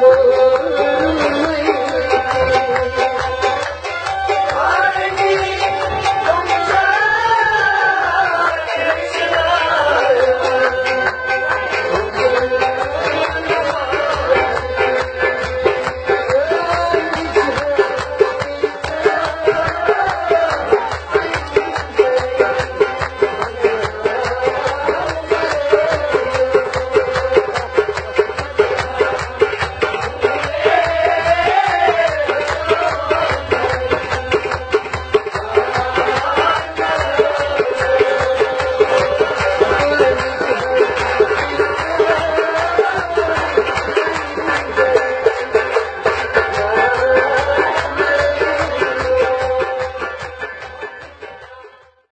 Hallelujah.